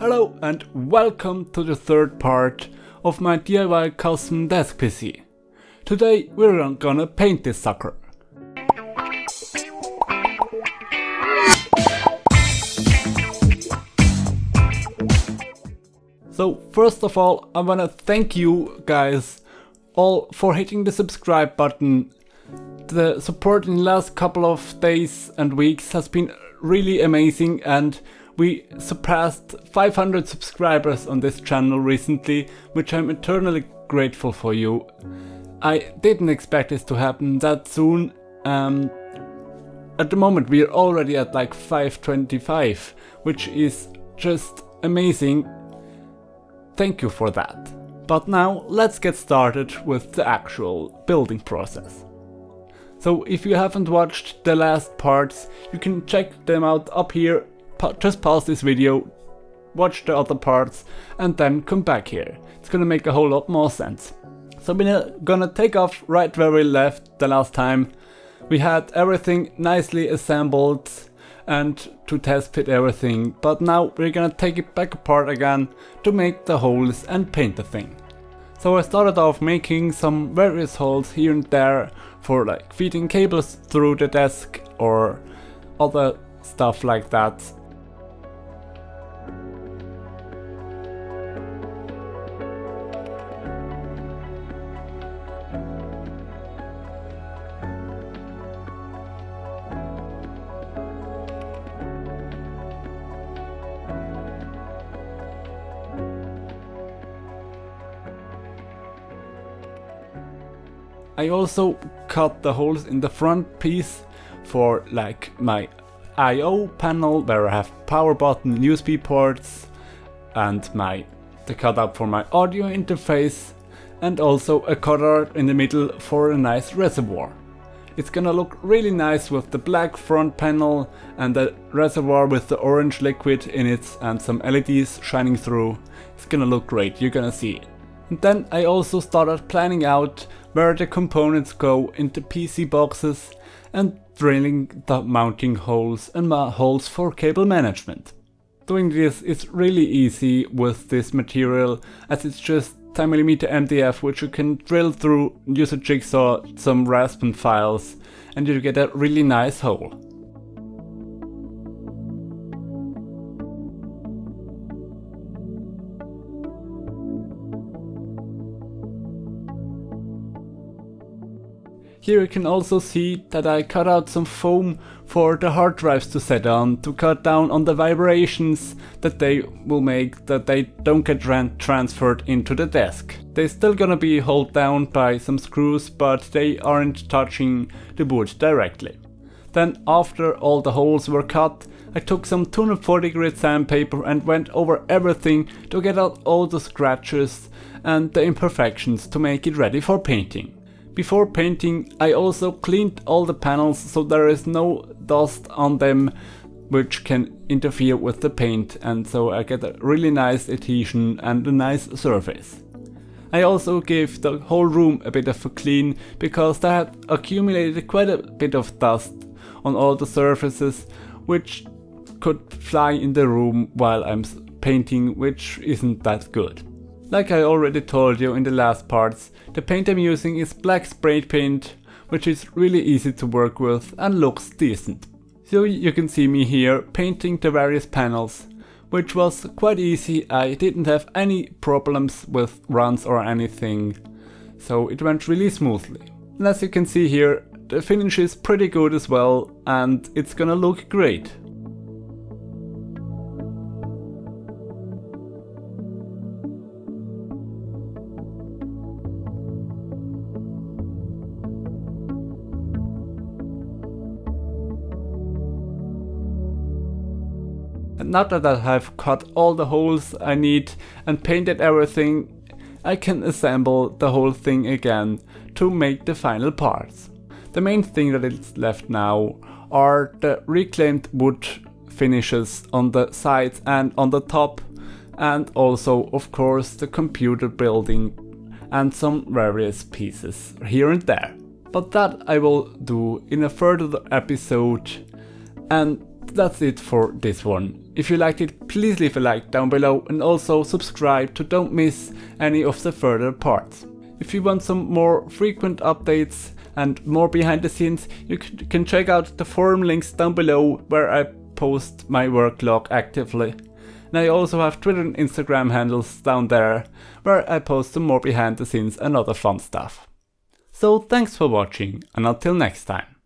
Hello and welcome to the third part of my DIY custom desk PC. Today we're gonna paint this sucker. So first of all I wanna thank you guys all for hitting the subscribe button. The support in the last couple of days and weeks has been really amazing and we surpassed 500 subscribers on this channel recently, which I'm eternally grateful for you. I didn't expect this to happen that soon. Um, at the moment we are already at like 525, which is just amazing. Thank you for that. But now let's get started with the actual building process. So if you haven't watched the last parts, you can check them out up here just pause this video, watch the other parts, and then come back here. It's gonna make a whole lot more sense. So we're gonna take off right where we left the last time. We had everything nicely assembled and to test fit everything, but now we're gonna take it back apart again to make the holes and paint the thing. So I started off making some various holes here and there for like feeding cables through the desk or other stuff like that I also cut the holes in the front piece for like my I.O. panel where I have power button, USB ports and my the cutout for my audio interface and also a cutout in the middle for a nice reservoir. It's gonna look really nice with the black front panel and the reservoir with the orange liquid in it and some LEDs shining through. It's gonna look great, you're gonna see it. And then I also started planning out where the components go into PC boxes and drilling the mounting holes and holes for cable management. Doing this is really easy with this material as it's just 10mm MDF which you can drill through, use a jigsaw, some rasp and files and you get a really nice hole. Here you can also see that I cut out some foam for the hard drives to set on to cut down on the vibrations that they will make that they don't get transferred into the desk. They're still gonna be held down by some screws but they aren't touching the board directly. Then after all the holes were cut, I took some 240 grit sandpaper and went over everything to get out all the scratches and the imperfections to make it ready for painting. Before painting I also cleaned all the panels so there is no dust on them which can interfere with the paint and so I get a really nice adhesion and a nice surface. I also gave the whole room a bit of a clean because had accumulated quite a bit of dust on all the surfaces which could fly in the room while I'm painting which isn't that good. Like I already told you in the last parts, the paint I'm using is black spray paint, which is really easy to work with and looks decent. So you can see me here painting the various panels, which was quite easy, I didn't have any problems with runs or anything, so it went really smoothly. And as you can see here, the finish is pretty good as well and it's gonna look great. And now that I have cut all the holes I need and painted everything, I can assemble the whole thing again to make the final parts. The main thing that is left now are the reclaimed wood finishes on the sides and on the top and also of course the computer building and some various pieces here and there. But that I will do in a further episode and that's it for this one. If you liked it, please leave a like down below and also subscribe to don't miss any of the further parts. If you want some more frequent updates and more behind the scenes, you can check out the forum links down below where I post my work log actively. And I also have Twitter and Instagram handles down there where I post some more behind the scenes and other fun stuff. So thanks for watching and until next time.